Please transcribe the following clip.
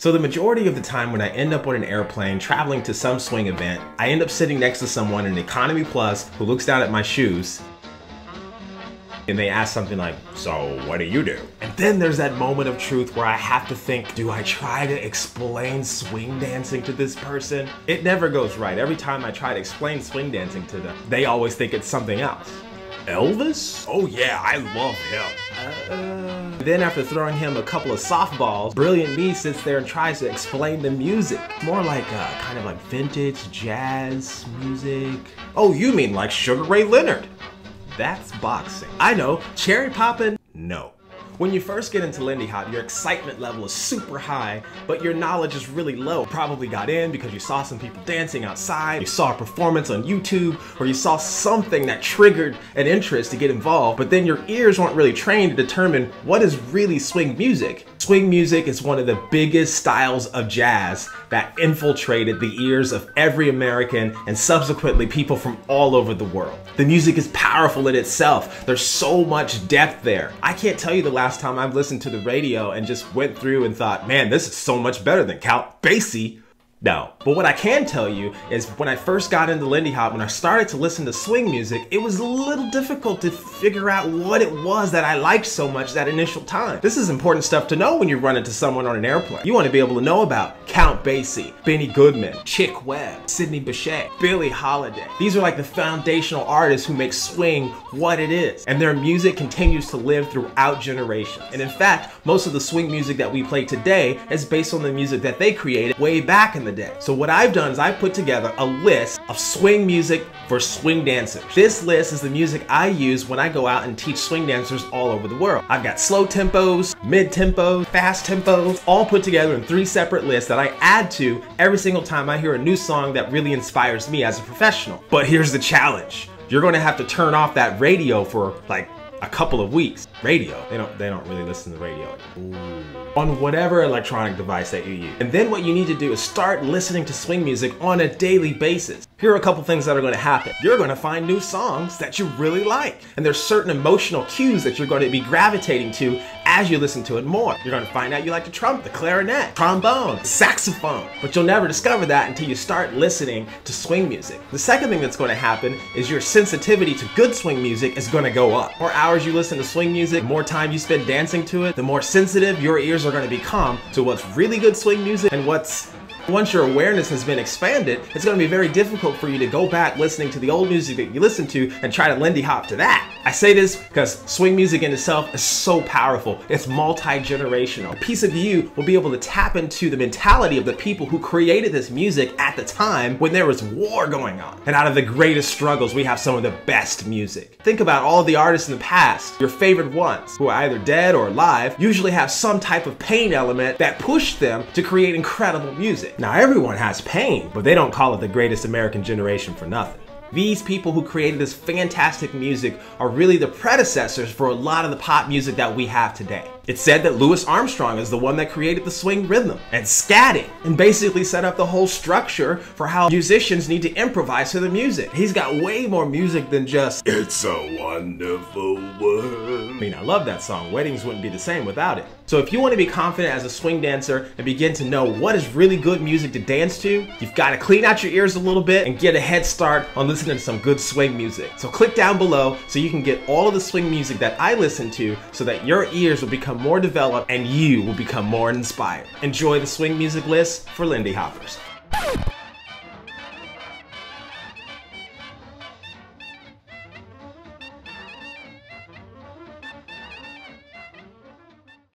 So the majority of the time when I end up on an airplane traveling to some swing event, I end up sitting next to someone in economy plus who looks down at my shoes and they ask something like, so what do you do? And then there's that moment of truth where I have to think, do I try to explain swing dancing to this person? It never goes right. Every time I try to explain swing dancing to them, they always think it's something else. Elvis? Oh yeah, I love him. Uh, then after throwing him a couple of softballs, brilliant me sits there and tries to explain the music. More like uh, kind of like vintage jazz music. Oh, you mean like Sugar Ray Leonard? That's boxing. I know, cherry popping, no. When you first get into Lindy Hop, your excitement level is super high, but your knowledge is really low. Probably got in because you saw some people dancing outside, you saw a performance on YouTube, or you saw something that triggered an interest to get involved, but then your ears weren't really trained to determine what is really swing music. Swing music is one of the biggest styles of jazz that infiltrated the ears of every American and subsequently people from all over the world. The music is powerful in itself. There's so much depth there. I can't tell you the last time I've listened to the radio and just went through and thought, man, this is so much better than Count Basie no. But what I can tell you is when I first got into Lindy Hop, when I started to listen to swing music, it was a little difficult to figure out what it was that I liked so much that initial time. This is important stuff to know when you run into someone on an airplane. You want to be able to know about Count Basie, Benny Goodman, Chick Webb, Sidney Bechet, Billie Holiday. These are like the foundational artists who make swing what it is. And their music continues to live throughout generations. And in fact, most of the swing music that we play today is based on the music that they created way back in the the day. So what I've done is I put together a list of swing music for swing dancers. This list is the music I use when I go out and teach swing dancers all over the world. I've got slow tempos, mid tempos, fast tempos, all put together in three separate lists that I add to every single time I hear a new song that really inspires me as a professional. But here's the challenge. You're gonna have to turn off that radio for like a couple of weeks. Radio, they don't they don't really listen to the radio. Ooh. On whatever electronic device that you use. And then what you need to do is start listening to swing music on a daily basis. Here are a couple things that are going to happen. You're going to find new songs that you really like. And there's certain emotional cues that you're going to be gravitating to as you listen to it more. You're going to find out you like the trumpet, the clarinet, trombone, saxophone. But you'll never discover that until you start listening to swing music. The second thing that's going to happen is your sensitivity to good swing music is going to go up. More hours you listen to swing music, music, more time you spend dancing to it, the more sensitive your ears are going to become to what's really good swing music and what's once your awareness has been expanded, it's going to be very difficult for you to go back listening to the old music that you listened to and try to Lindy hop to that. I say this because swing music in itself is so powerful. It's multi-generational. A piece of you will be able to tap into the mentality of the people who created this music at the time when there was war going on. And out of the greatest struggles, we have some of the best music. Think about all the artists in the past, your favorite ones, who are either dead or alive, usually have some type of pain element that pushed them to create incredible music. Now everyone has pain, but they don't call it the greatest American generation for nothing. These people who created this fantastic music are really the predecessors for a lot of the pop music that we have today. It's said that Louis Armstrong is the one that created the swing rhythm and scatting and basically set up the whole structure for how musicians need to improvise to the music. He's got way more music than just It's a Wonderful World. I mean, I love that song. Weddings wouldn't be the same without it. So if you want to be confident as a swing dancer and begin to know what is really good music to dance to, you've got to clean out your ears a little bit and get a head start on listening to some good swing music. So click down below so you can get all of the swing music that I listen to so that your ears will become more developed and you will become more inspired. Enjoy the swing music list for Lindy Hoppers.